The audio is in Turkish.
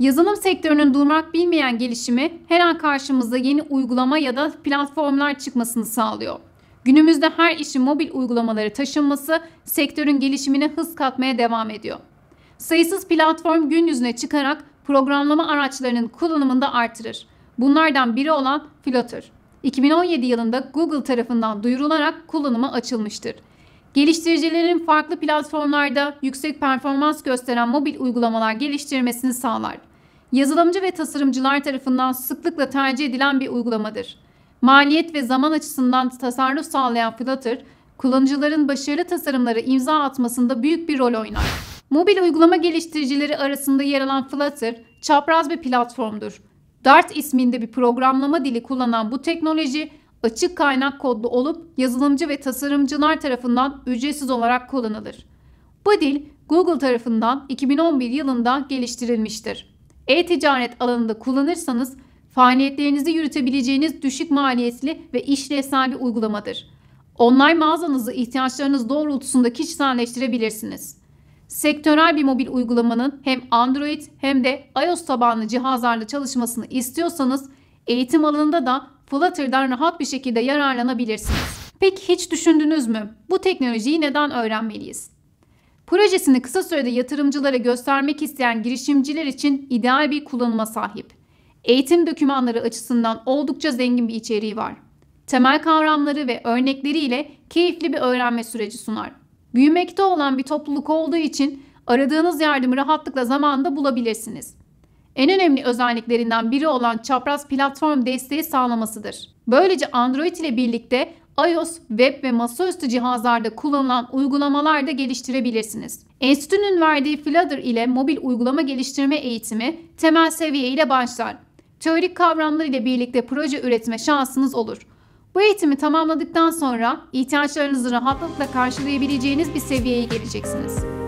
Yazılım sektörünün durmak bilmeyen gelişimi her an karşımızda yeni uygulama ya da platformlar çıkmasını sağlıyor. Günümüzde her işin mobil uygulamaları taşınması sektörün gelişimine hız katmaya devam ediyor. Sayısız platform gün yüzüne çıkarak programlama araçlarının kullanımını da artırır. Bunlardan biri olan Flutter. 2017 yılında Google tarafından duyurularak kullanıma açılmıştır. Geliştiricilerin farklı platformlarda yüksek performans gösteren mobil uygulamalar geliştirmesini sağlar. Yazılımcı ve tasarımcılar tarafından sıklıkla tercih edilen bir uygulamadır. Maliyet ve zaman açısından tasarruf sağlayan Flutter, kullanıcıların başarılı tasarımları imza atmasında büyük bir rol oynar. Mobil uygulama geliştiricileri arasında yer alan Flutter, çapraz bir platformdur. Dart isminde bir programlama dili kullanan bu teknoloji açık kaynak kodlu olup yazılımcı ve tasarımcılar tarafından ücretsiz olarak kullanılır. Bu dil Google tarafından 2011 yılında geliştirilmiştir. E-ticaret alanında kullanırsanız faaliyetlerinizi yürütebileceğiniz düşük maliyetli ve işlevsel bir uygulamadır. Online mağazanızı ihtiyaçlarınız doğrultusunda kişiselleştirebilirsiniz. Sektörel bir mobil uygulamanın hem Android hem de iOS tabanlı cihazlarla çalışmasını istiyorsanız eğitim alanında da Flutter'dan rahat bir şekilde yararlanabilirsiniz. Peki hiç düşündünüz mü? Bu teknolojiyi neden öğrenmeliyiz? Projesini kısa sürede yatırımcılara göstermek isteyen girişimciler için ideal bir kullanıma sahip. Eğitim dokümanları açısından oldukça zengin bir içeriği var. Temel kavramları ve örnekleriyle keyifli bir öğrenme süreci sunar. Büyümekte olan bir topluluk olduğu için aradığınız yardımı rahatlıkla zamanında bulabilirsiniz. En önemli özelliklerinden biri olan çapraz platform desteği sağlamasıdır. Böylece Android ile birlikte iOS, web ve masaüstü cihazlarda kullanılan uygulamalar da geliştirebilirsiniz. Enstitünün verdiği Flutter ile mobil uygulama geliştirme eğitimi temel seviye ile başlar. Teorik kavramlar ile birlikte proje üretme şansınız olur. Bu eğitimi tamamladıktan sonra ihtiyaçlarınızı rahatlıkla karşılayabileceğiniz bir seviyeye geleceksiniz.